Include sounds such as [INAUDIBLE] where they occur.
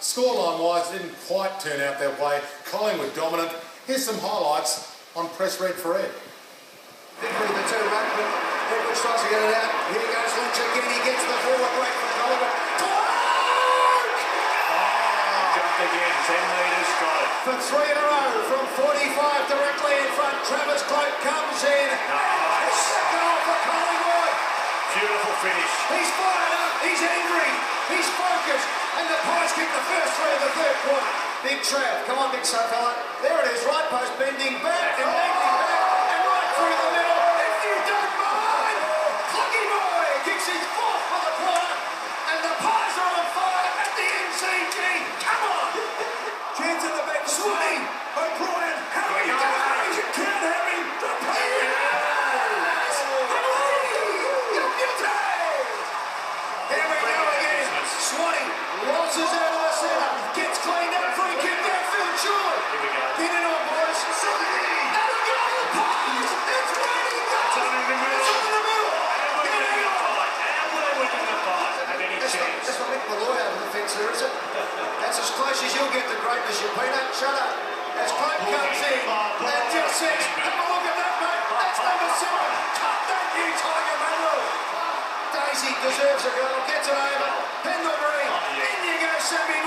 Scoreline wise, didn't quite turn out their way. Collingwood dominant. Here's some highlights on Press Red for Ed. Vickery the two ruckman. Edwards tries to get it out. Here goes Lynch again. He gets the forward break for Collingwood. Clark! Ah, jumped again, 10 metres, got it. For three in a row from 45 directly in front. Travis Cloke comes in. Nice. Second off for Collingwood. Beautiful finish. He's fired up. He's angry. He's focused. And the Pies kick the first three of the third quarter. Big Trav. Come on, big so fella. There it is. Right post bending back and bending back. And right through the middle. If you don't mind. Clokey boy kicks his fourth for the quarter. And the Pies are on fire at the MCG. Come on. [LAUGHS] Chance in the back. Swing. O'Brien. Harry. Yeah. Harry. You can't have. The Pies. You're. Here we go. Swanee losses out of the centre. Gets cleaned up. Free kick downfield. Short. Here we go. Get it on, boys. And a goal. Pies. It's ready. It's in the middle. It's in the middle. And we're Get winning it on. fight. And we're winning the fight. Have any That's not, chance? that's not Mick Molloy over the fence there, is it? [LAUGHS] That's as close as you'll get to greatness, you peanut. Shut up. As Cloke comes in and just says, deserves a goal, gets it over, pin the ring, in you go, Sammy.